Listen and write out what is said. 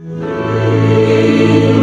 Música